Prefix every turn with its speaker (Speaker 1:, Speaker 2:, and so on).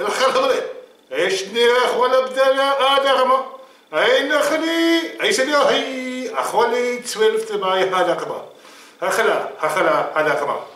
Speaker 1: الخربري عيشني اخوانا بدنا ادغما أين أخلي؟ عيشني أخي اخوالي تسوالف تبعي هذا قبا هخلا هخلا هذا قبا